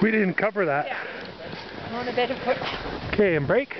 We didn't cover that. Yeah. On a better foot. Okay, and brake.